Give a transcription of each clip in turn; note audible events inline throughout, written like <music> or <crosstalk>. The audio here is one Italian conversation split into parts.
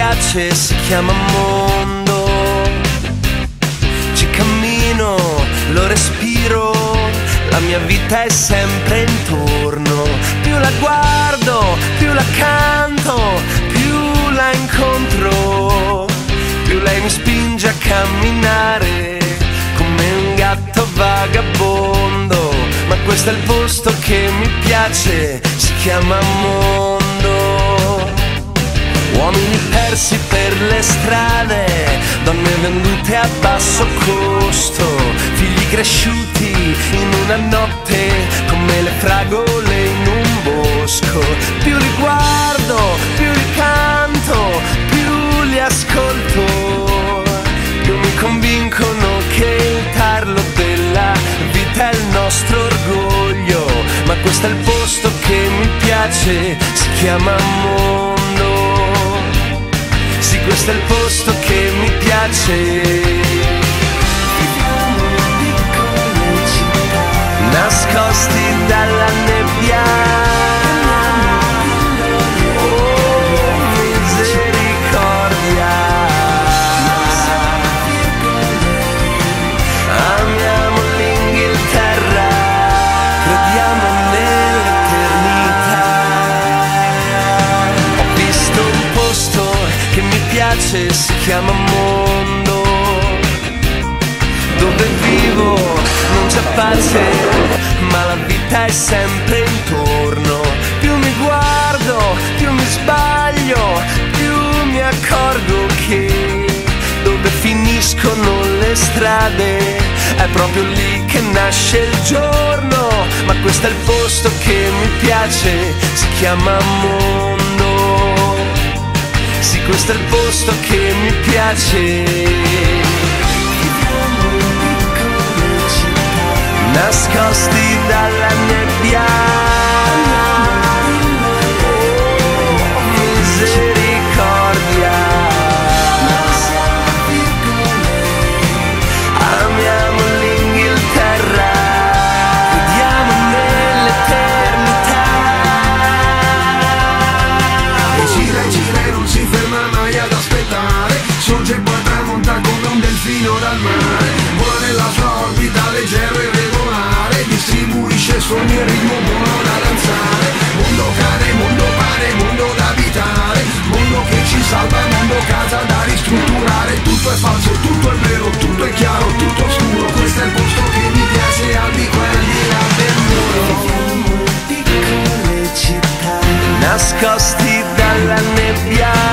piace si chiama mondo. Ci cammino, lo respiro, la mia vita è sempre intorno. Più la guardo, più la canto, più la incontro, più lei mi spinge a camminare come un gatto vagabondo. Ma questo è il posto che mi piace, si chiama mondo. Uomini persi per le strade, donne vendute a basso costo, figli cresciuti in una notte come le fragole in un bosco. Più li guardo, più li canto, più li ascolto, più mi convincono che il tarlo della vita è il nostro orgoglio. Ma questo è il posto che mi piace, si chiama mondo. Questo è il posto che mi piace. Chiama mondo. Dove vivo non c'è pace, ma la vita è sempre intorno. Più mi guardo, più mi sbaglio, più mi accorgo che dove finiscono le strade è proprio lì che nasce il giorno. Ma questo è il posto che mi piace, si chiama mondo. Sì, questo è il posto che mi piace. Nascosti dalla nebbia. E ritmo buono da danzare Mondo cane, mondo pane, mondo da abitare. Mondo che ci salva, mondo casa da ristrutturare. Tutto è falso, tutto è vero, tutto è chiaro, tutto oscuro. Questo è il posto che mi piace al di qua e al di là del muro. Nascosti dalla nebbia.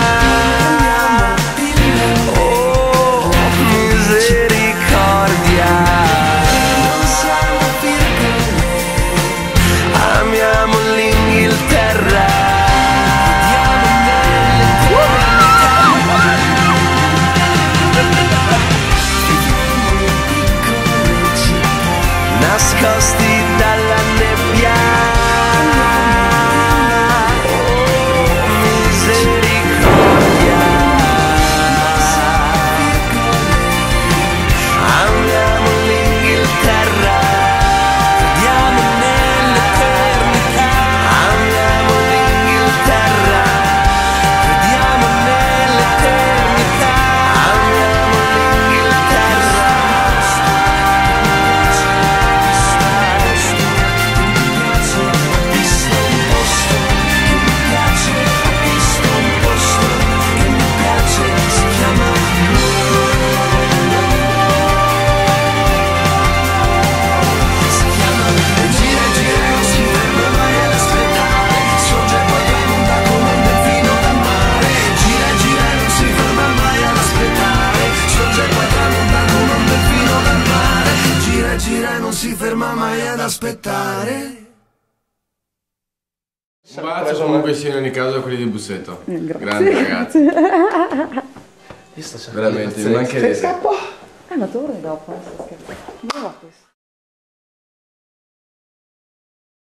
Gira e gira e non si ferma mai ad aspettare Un bacio comunque sia in ogni caso a quelli di Busseto. grazie. Grandi ragazzi. <laughs> Veramente, mi mancherete. Eh, ma torni dopo, eh, sto scherzando. Dove va questo?